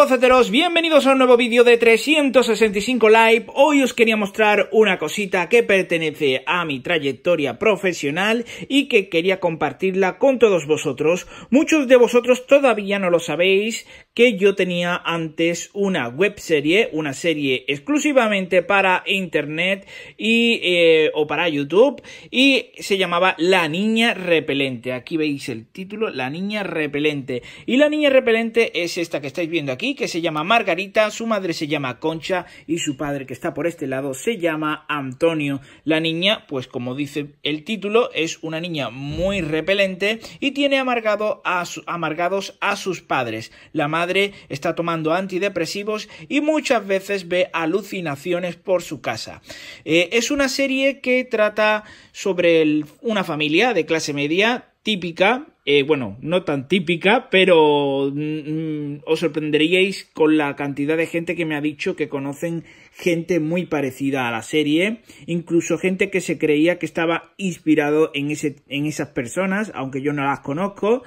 boceteros, bienvenidos a un nuevo vídeo de 365 Live. Hoy os quería mostrar una cosita que pertenece a mi trayectoria profesional y que quería compartirla con todos vosotros. Muchos de vosotros todavía no lo sabéis que yo tenía antes una webserie, una serie exclusivamente para internet y eh, o para YouTube y se llamaba La Niña Repelente. Aquí veis el título, La Niña Repelente. Y La Niña Repelente es esta que estáis viendo aquí, que se llama Margarita, su madre se llama Concha y su padre, que está por este lado, se llama Antonio. La niña, pues como dice el título, es una niña muy repelente y tiene amargado a amargados a sus padres. La madre está tomando antidepresivos y muchas veces ve alucinaciones por su casa. Eh, es una serie que trata sobre una familia de clase media típica, eh, bueno, no tan típica, pero mm, mm, os sorprenderíais con la cantidad de gente que me ha dicho que conocen gente muy parecida a la serie, incluso gente que se creía que estaba inspirado en, ese, en esas personas, aunque yo no las conozco.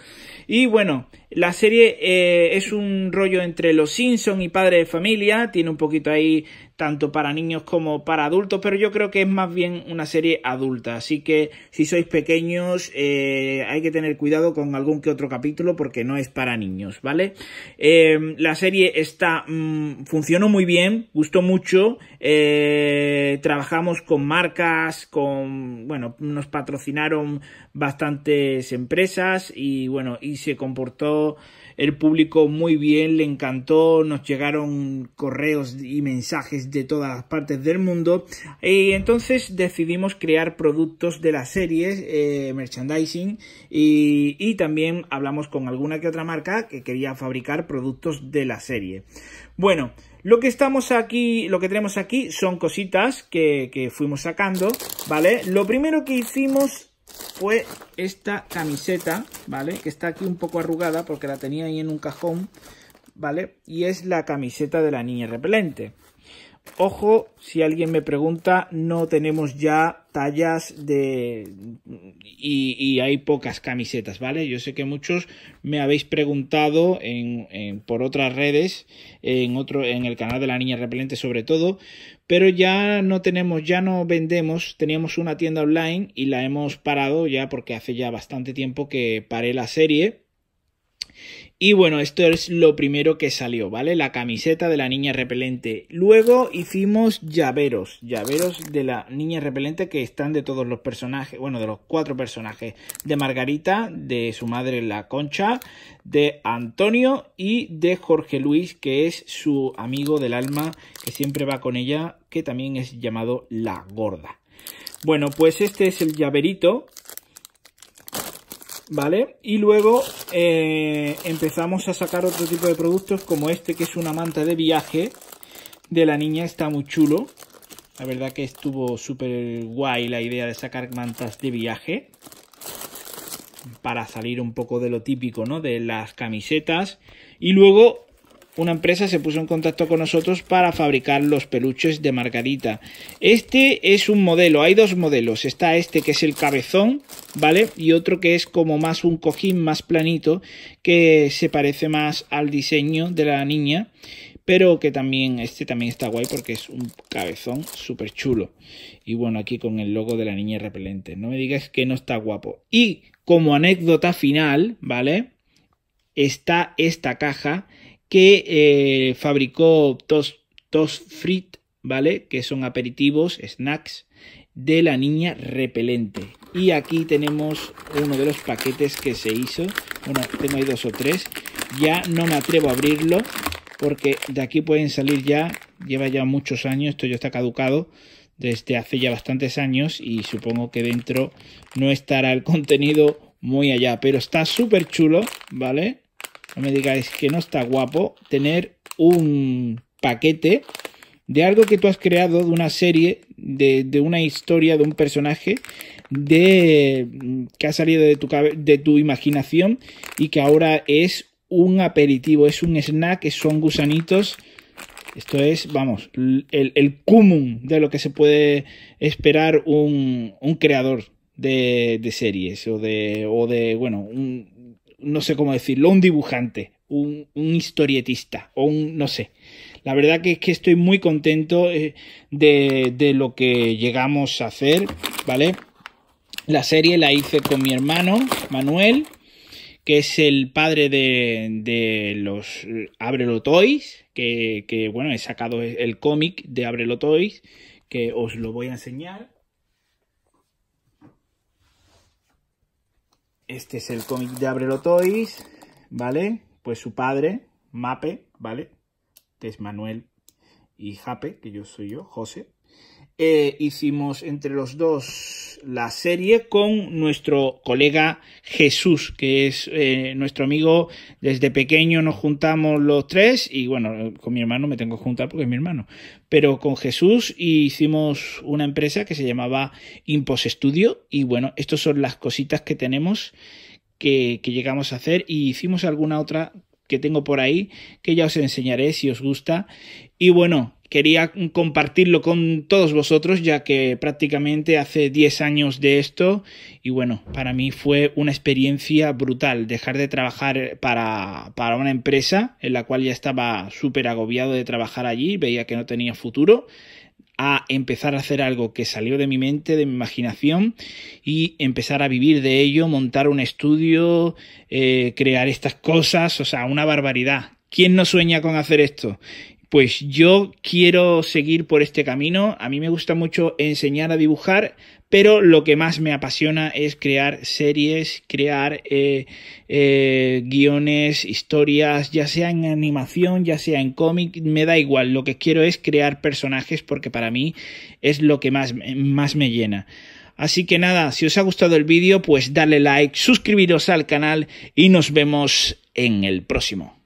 Y bueno, la serie eh, es un rollo entre los Simpson y Padre de Familia, tiene un poquito ahí tanto para niños como para adultos, pero yo creo que es más bien una serie adulta, así que si sois pequeños eh, hay que tener cuidado con algún que otro capítulo porque no es para niños, ¿vale? Eh, la serie está mm, funcionó muy bien, gustó mucho, eh, trabajamos con marcas, con bueno, nos patrocinaron bastantes empresas y bueno, y se comportó el público muy bien, le encantó, nos llegaron correos y mensajes de todas las partes del mundo y entonces decidimos crear productos de las series, eh, merchandising y, y también hablamos con alguna que otra marca que quería fabricar productos de la serie. Bueno, lo que estamos aquí, lo que tenemos aquí son cositas que, que fuimos sacando, ¿vale? Lo primero que hicimos fue esta camiseta, ¿vale? Que está aquí un poco arrugada porque la tenía ahí en un cajón, ¿vale? Y es la camiseta de la niña repelente. Ojo, si alguien me pregunta, no tenemos ya tallas de... Y, hay pocas camisetas, ¿vale? Yo sé que muchos me habéis preguntado en, por otras redes, en, otro, en el canal de la Niña Repelente sobre todo, pero ya no tenemos, ya no vendemos, teníamos una tienda online y la hemos parado ya porque hace ya bastante tiempo que paré la serie y bueno, esto es lo primero que salió, ¿vale? La camiseta de la niña repelente. Luego hicimos llaveros, llaveros de la niña repelente que están de todos los personajes, bueno, de los cuatro personajes. De Margarita, de su madre la Concha, de Antonio y de Jorge Luis, que es su amigo del alma, que siempre va con ella, que también es llamado La Gorda. Bueno, pues este es el llaverito ¿vale? Y luego eh, empezamos a sacar otro tipo de productos como este que es una manta de viaje de la niña, está muy chulo. La verdad que estuvo súper guay la idea de sacar mantas de viaje para salir un poco de lo típico, ¿no? De las camisetas. Y luego una empresa se puso en contacto con nosotros para fabricar los peluches de Margarita. Este es un modelo, hay dos modelos. Está este que es el cabezón, ¿vale? Y otro que es como más un cojín más planito, que se parece más al diseño de la niña. Pero que también, este también está guay porque es un cabezón súper chulo. Y bueno, aquí con el logo de la niña repelente. No me digas que no está guapo. Y como anécdota final, ¿vale? Está esta caja que eh, fabricó Toast, Frit, ¿vale? Que son aperitivos, snacks de la niña repelente. Y aquí tenemos uno de los paquetes que se hizo. Bueno, tengo ahí dos o tres. Ya no me atrevo a abrirlo porque de aquí pueden salir ya, lleva ya muchos años, esto ya está caducado desde hace ya bastantes años y supongo que dentro no estará el contenido muy allá, pero está súper chulo, ¿vale? No me digáis que no está guapo tener un paquete de algo que tú has creado, de una serie, de, una historia, de un personaje, de que ha salido de tu, de tu imaginación y que ahora es un aperitivo, es un snack, son gusanitos. Esto es, vamos, el, el de lo que se puede esperar un, un creador de, de, series o de, o de, bueno, un, no sé cómo decirlo, un dibujante, un, historietista o un, no sé. La verdad que es que estoy muy contento eh, de, de lo que llegamos a hacer, ¿vale? La serie la hice con mi hermano, Manuel, que es el padre de, de los Abrelo Toys, que, que, bueno, he sacado el cómic de Abrelo Toys, que os lo voy a enseñar. Este es el cómic de Abrelo Toys, ¿vale? Pues su padre, Mape, ¿vale? Que es Manuel y Jape, que yo soy yo, José. Eh, hicimos entre los dos la serie con nuestro colega Jesús, que es eh, nuestro amigo. Desde pequeño, nos juntamos los tres y bueno, con mi hermano me tengo que juntar porque es mi hermano, pero con Jesús hicimos una empresa que se llamaba Impos Studio y bueno, estas son las cositas que tenemos que, que llegamos a hacer y hicimos alguna otra que tengo por ahí que ya os enseñaré si os gusta. Y bueno, quería compartirlo con todos vosotros ya que prácticamente hace 10 años de esto y bueno, para mí fue una experiencia brutal dejar de trabajar para, para una empresa en la cual ya estaba súper agobiado de trabajar allí, veía que no tenía futuro a empezar a hacer algo que salió de mi mente, de mi imaginación y empezar a vivir de ello, montar un estudio, eh, crear estas cosas, o sea, una barbaridad. ¿Quién no sueña con hacer esto? Pues yo quiero seguir por este camino. A mí me gusta mucho enseñar a dibujar, pero lo que más me apasiona es crear series, crear eh, eh, guiones, historias, ya sea en animación, ya sea en cómic, me da igual. Lo que quiero es crear personajes porque para mí es lo que más, más me llena. Así que nada, si os ha gustado el vídeo, pues dale like, suscribiros al canal y nos vemos en el próximo.